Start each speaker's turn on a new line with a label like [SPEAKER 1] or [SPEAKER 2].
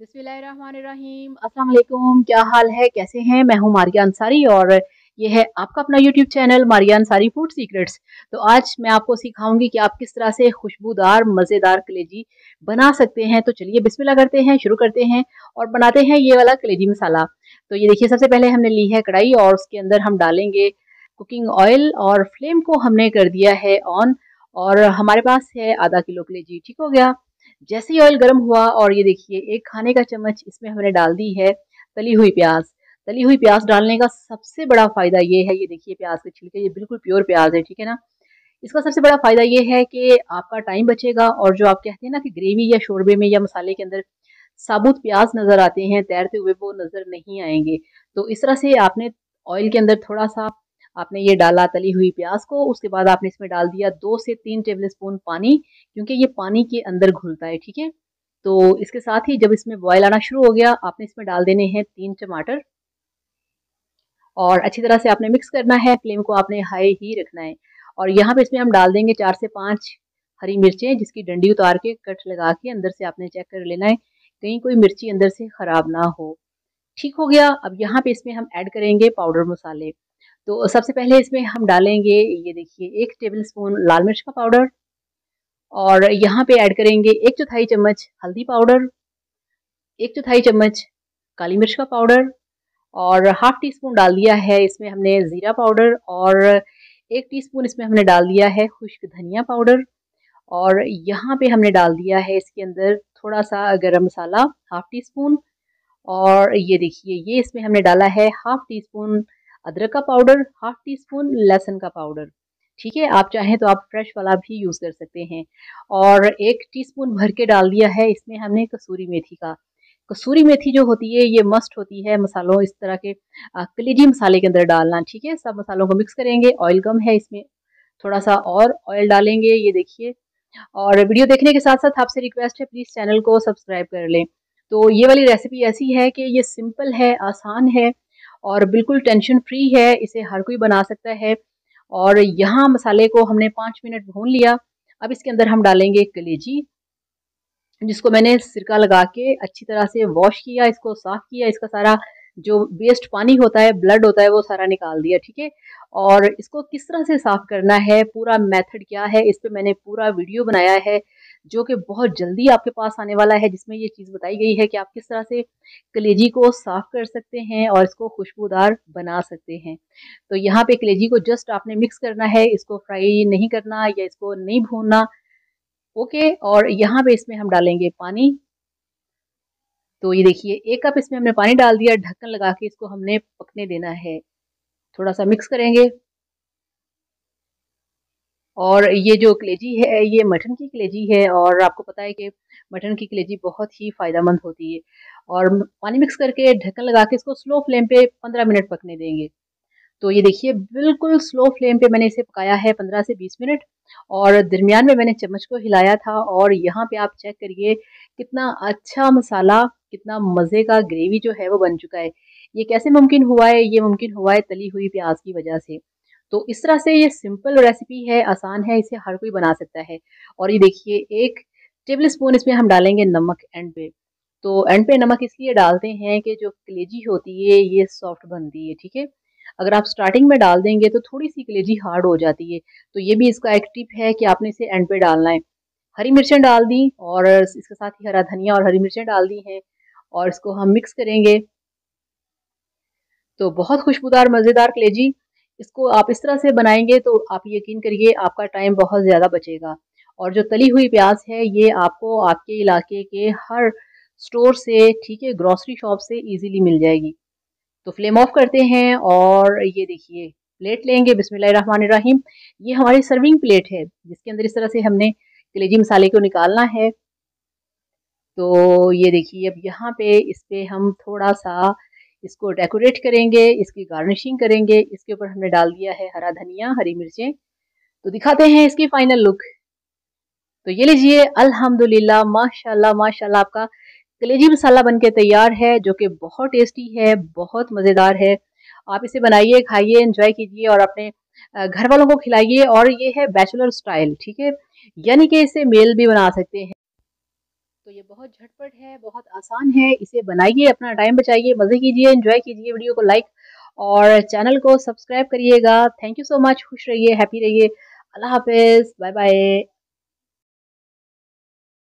[SPEAKER 1] बिस्मिल्लाहिर्रहमानिर्रहीम। अस्सलाम वालेकुम क्या हाल है? कैसे हैं? मैं हूँ मारिया अंसारी और ये है आपका अपना YouTube channel Maria Ansari food secrets तो आज मैं आपको सिखाऊँगी कि आप किस तरह से खुशबूदार, मज़ेदार कलेजी बना सकते हैं। तो चलिए बिस्मिल्लाह करते हैं, शुरू करते हैं और बनाते हैं ये वाला कलेजी मसाला। तो ये देखिए, सबसे पहले हमने ली है कढ़ाई और उसके अंदर हम डालेंगे कुकिंग ऑयल और फ्लेम को हमने कर दिया है ऑन और हमारे पास है आधा किलो कलेजी। ठीक हो गया? जैसे ही ऑयल गर्म हुआ और ये देखिए, एक खाने का चम्मच इसमें हमने डाल दी है, तली हुई प्याज। तली हुई प्याज डालने का सबसे बड़ा फ़ायदा ये है, ये देखिए प्याज के छिलके, ये बिल्कुल प्योर प्याज है, ठीक है ना? इसका सबसे बड़ा फ़ायदा ये है कि आपका टाइम बचेगा और जो आप कहते हैं ना कि ग्रेवी या शोरबे में या मसाले के अंदर साबुत प्याज नज़र आते हैं, तैरते हुए वो नज़र नहीं आएँगे। तो इस तरह से आपने ऑयल के अंदर थोड़ा सा आपने ये डाला, तली हुई प्याज को, उसके बाद आपने इसमें डाल दिया दो से तीन टेबल स्पून पानी, क्योंकि ये पानी के अंदर घुलता है, ठीक है? तो इसके साथ ही जब इसमें बॉयल आना शुरू हो गया, आपने इसमें डाल देने हैं तीन टमाटर। और अच्छी तरह से आपने मिक्स करना है फ्लेम को आपने हाई ही रखना है। और यहाँ पे इसमें हम डाल देंगे चार से पाँच हरी मिर्चें, जिसकी डंडी उतार के कट लगा के अंदर से आपने चेक कर लेना है, कहीं कोई मिर्ची अंदर से ख़राब ना हो। ठीक हो गया, अब यहाँ पे इसमें हम ऐड करेंगे पाउडर मसाले। तो सबसे पहले इसमें हम डालेंगे, ये देखिए, एक टेबल स्पून लाल मिर्च का पाउडर और यहाँ पे ऐड करेंगे एक चौथाई चम्मच हल्दी पाउडर एक चौथाई चम्मच काली मिर्च का पाउडर और हाफ़ टी स्पून डाल दिया है इसमें हमने ज़ीरा पाउडर और एक टीस्पून इसमें हमने डाल दिया है खुश्क धनिया पाउडर और यहाँ पे हमने डाल दिया है इसके अंदर थोड़ा सा गरम मसाला हाफ़ टी स्पून और ये देखिए, ये इसमें हमने डाला है हाफ़ टी स्पून अदरक का पाउडर हाफ़ टी स्पून लहसुन का पाउडर ठीक है, आप चाहें तो आप फ्रेश वाला भी यूज़ कर सकते हैं। और एक टीस्पून भर के डाल दिया है इसमें हमने कसूरी मेथी का। कसूरी मेथी जो होती है, ये मस्ट होती है मसालों इस तरह के कलेजी मसाले के अंदर डालना। ठीक है, सब मसालों को मिक्स करेंगे ऑयल कम है इसमें। थोड़ा सा और ऑयल डालेंगे, ये देखिए। और वीडियो देखने के साथ साथ आपसे रिक्वेस्ट है प्लीज़ चैनल को सब्सक्राइब कर लें। तो ये वाली रेसिपी ऐसी है कि ये सिंपल है, आसान है और बिल्कुल टेंशन फ्री है, इसे हर कोई बना सकता है। और यहाँ मसाले को हमने पाँच मिनट भून लिया। अब इसके अंदर हम डालेंगे कलेजी, जिसको मैंने सिरका लगा के अच्छी तरह से वॉश किया, इसको साफ़ किया। इसका सारा जो वेस्ट पानी होता है ब्लड होता है, वो सारा निकाल दिया, ठीक है? और इसको किस तरह से साफ़ करना है, पूरा मेथड क्या है, इस पर मैंने पूरा वीडियो बनाया है। जो कि बहुत जल्दी आपके पास आने वाला है, जिसमें ये चीज़ बताई गई है कि आप किस तरह से कलेजी को साफ़ कर सकते हैं और इसको खुशबूदार बना सकते हैं। तो यहाँ पे कलेजी को जस्ट आपने मिक्स करना है, इसको फ्राई नहीं करना या इसको नहीं भूनना, ओके, और यहाँ पे इसमें हम डालेंगे पानी। तो ये देखिए, एक कप इसमें हमने पानी डाल दिया, ढक्कन लगा के इसको हमने पकने देना है। थोड़ा सा मिक्स करेंगे। और ये जो कलेजी है, ये मटन की कलेजी है और आपको पता है कि मटन की कलेजी बहुत ही फ़ायदेमंद होती है और पानी मिक्स करके ढक्कन लगा के इसको स्लो फ्लेम पे 15 मिनट पकने देंगे। तो ये देखिए, बिल्कुल स्लो फ्लेम पे मैंने इसे पकाया है 15 से 20 मिनट और दरमियान में मैंने चम्मच को हिलाया था और यहाँ पे आप चेक करिए कितना अच्छा मसाला, कितना मज़े का ग्रेवी जो है वो बन चुका है। ये कैसे मुमकिन हुआ है? ये मुमकिन हुआ है तली हुई प्याज की वजह से। तो इस तरह से ये सिंपल रेसिपी है, आसान है, इसे हर कोई बना सकता है। और ये देखिए, एक टेबल स्पून इसमें हम डालेंगे नमक एंड पे तो एंड पे नमक इसलिए डालते हैं कि जो कलेजी होती है, ये सॉफ्ट बनती है, ठीक है? अगर आप स्टार्टिंग में डाल देंगे तो थोड़ी सी कलेजी हार्ड हो जाती है। तो ये भी इसका एक टिप है कि आपने इसे एंड पे डालना है। हरी मिर्चें डाल दी और इसके साथ ही हरा धनिया और हरी मिर्चें डाल दी हैं और इसको हम मिक्स करेंगे। तो बहुत खुशबूदार, मज़ेदार कलेजी इसको आप इस तरह से बनाएँगे तो आप यकीन करिए आपका टाइम बहुत ज़्यादा बचेगा। और जो तली हुई प्याज है, ये आपको आपके इलाके के हर स्टोर से, ठीक है ग्रॉसरी शॉप से इजीली मिल जाएगी। तो फ्लेम ऑफ़ करते हैं और ये देखिए प्लेट लेंगे, बिस्मिल्लाहिर्रहमानिर्रहीम। ये हमारी सर्विंग प्लेट है, जिसके अंदर इस तरह से हमने कलेजी मसाले को निकालना है। तो ये देखिए, अब यहाँ पे इस पर हम थोड़ा सा इसको डेकोरेट करेंगे, इसकी गार्निशिंग करेंगे, इसके ऊपर हमने डाल दिया है हरा धनिया, हरी मिर्चें। तो दिखाते हैं इसकी फाइनल लुक तो ये लीजिए, अल्हम्दुलिल्लाह, माशाल्लाह माशाल्लाह, आपका कलेजी मसाला बनके तैयार है, जो कि बहुत टेस्टी है, बहुत मज़ेदार है। आप इसे बनाइए, खाइए एंजॉय कीजिए और अपने घर वालों को खिलाइए और ये है बैचलर स्टाइल ठीक है? यानी कि इसे मेल भी बना सकते हैं। तो ये बहुत झटपट है, बहुत आसान है। इसे बनाइए, अपना टाइम बचाइए, मज़े कीजिए एंजॉय कीजिए वीडियो को लाइक और चैनल को सब्सक्राइब करिएगा। थैंक यू सो मच खुश रहिए हैप्पी रहिए। अल्लाह हाफिज़ बाय बाय